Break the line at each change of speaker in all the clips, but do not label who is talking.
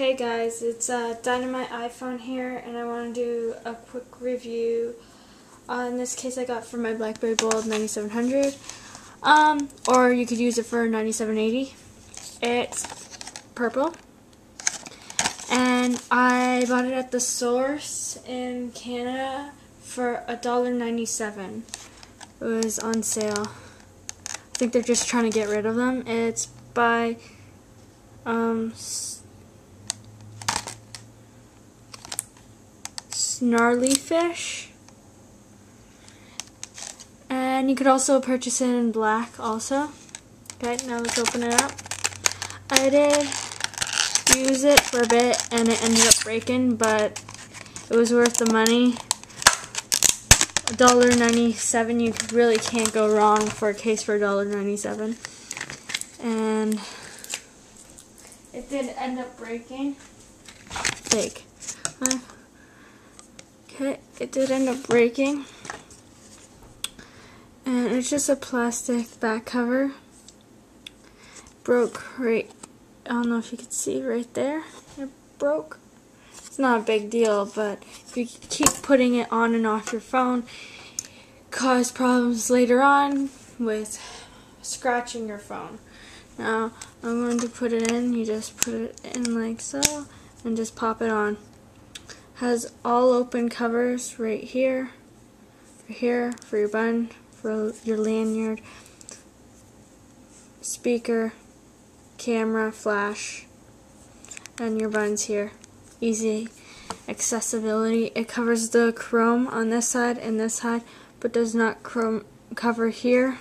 Hey guys, it's uh, Dynamite iPhone here, and I want to do a quick review. on this case, I got for my BlackBerry Bold 9700, um, or you could use it for 9780. It's purple, and I bought it at the Source in Canada for $1.97. It was on sale. I think they're just trying to get rid of them. It's by um, Snarlyfish. And you could also purchase it in black also. Okay, now let's open it up. I did use it for a bit and it ended up breaking, but it was worth the money. $1.97, you really can't go wrong for a case for $1.97. And it did end up breaking. Fake. Okay, it did end up breaking. And it's just a plastic back cover. Broke right, I don't know if you can see right there. It broke. It's not a big deal, but if you keep putting it on and off your phone, cause problems later on with scratching your phone. Now, I'm going to put it in. You just put it in like so, and just pop it on has all open covers right here, for here, for your bun, for your lanyard, speaker, camera, flash, and your buns here. Easy accessibility. It covers the chrome on this side and this side, but does not chrome cover here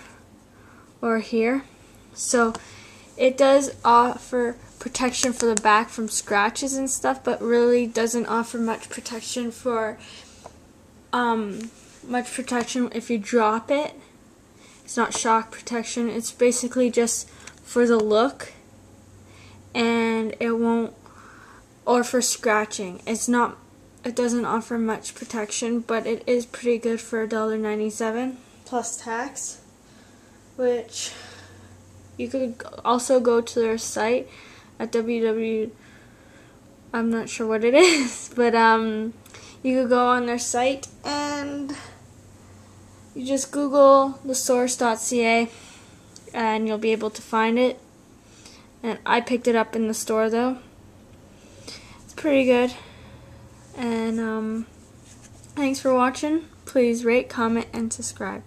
or here. So it does offer protection for the back from scratches and stuff, but really doesn't offer much protection for um, much protection if you drop it. It's not shock protection. It's basically just for the look, and it won't, or for scratching. It's not. It doesn't offer much protection, but it is pretty good for $1.97 plus tax, which you could also go to their site at www. I'm not sure what it is, but um, you could go on their site and you just Google thesource.ca and you'll be able to find it. And I picked it up in the store though. It's pretty good. And um, thanks for watching. Please rate, comment, and subscribe.